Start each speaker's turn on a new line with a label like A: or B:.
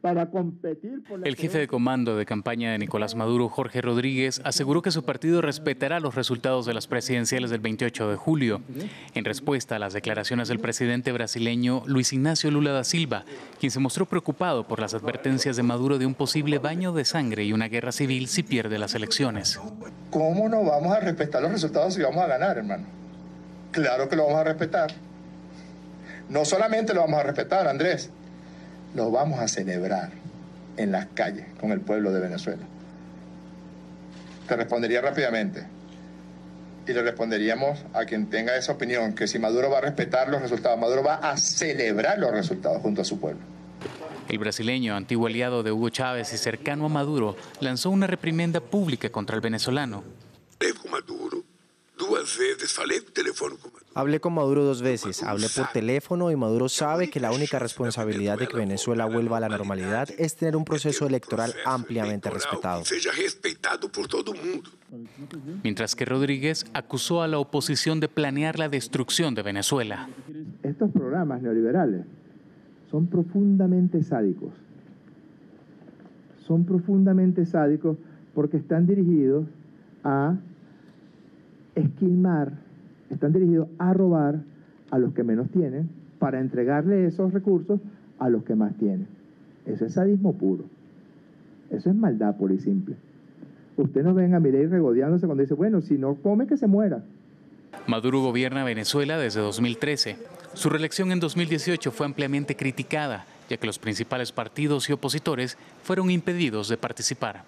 A: para competir por
B: El jefe de comando de campaña de Nicolás Maduro, Jorge Rodríguez, aseguró que su partido respetará los resultados de las presidenciales del 28 de julio. En respuesta a las declaraciones del presidente brasileño Luis Ignacio Lula da Silva, quien se mostró preocupado por las advertencias de Maduro de un posible baño de sangre y una guerra civil si pierde las elecciones.
C: ¿Cómo no vamos a respetar los resultados si vamos a ganar, hermano? Claro que lo vamos a respetar. No solamente lo vamos a respetar, Andrés, lo vamos a celebrar en las calles con el pueblo de Venezuela. Te respondería rápidamente. Y le responderíamos a quien tenga esa opinión, que si Maduro va a respetar los resultados, Maduro va a celebrar los resultados junto a su pueblo.
B: El brasileño, antiguo aliado de Hugo Chávez y cercano a Maduro, lanzó una reprimenda pública contra el venezolano.
D: Maduro duas veces, falei por teléfono con.
E: Hablé con Maduro dos veces, hablé por teléfono y Maduro sabe que la única responsabilidad de que Venezuela vuelva a la normalidad es tener un proceso electoral ampliamente respetado.
D: Seja respeitado por todo el mundo.
B: Mientras que Rodríguez acusó a la oposición de planear la destrucción de Venezuela.
A: Estos programas neoliberales son profundamente sádicos. Son profundamente sádicos porque están dirigidos a esquilmar, están dirigidos a robar a los que menos tienen para entregarle esos recursos a los que más tienen. Eso es sadismo puro. Eso es maldad pura y simple. Usted no venga a mirar regodeándose cuando dice, bueno, si no come, que se muera.
B: Maduro gobierna Venezuela desde 2013. Su reelección en 2018 fue ampliamente criticada, ya que los principales partidos y opositores fueron impedidos de participar.